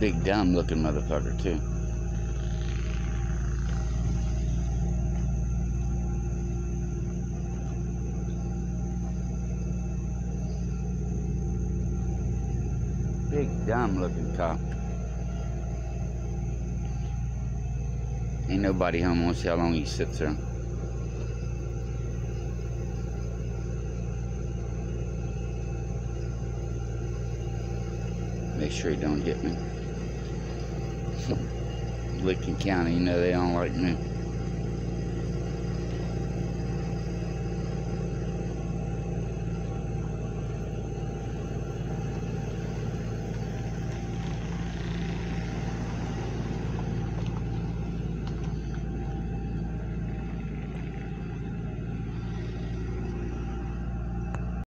Big dumb looking motherfucker too. Big dumb looking cop. Ain't nobody home. See how long he sits there. Make sure he don't hit me. Licking County, you know they don't like me.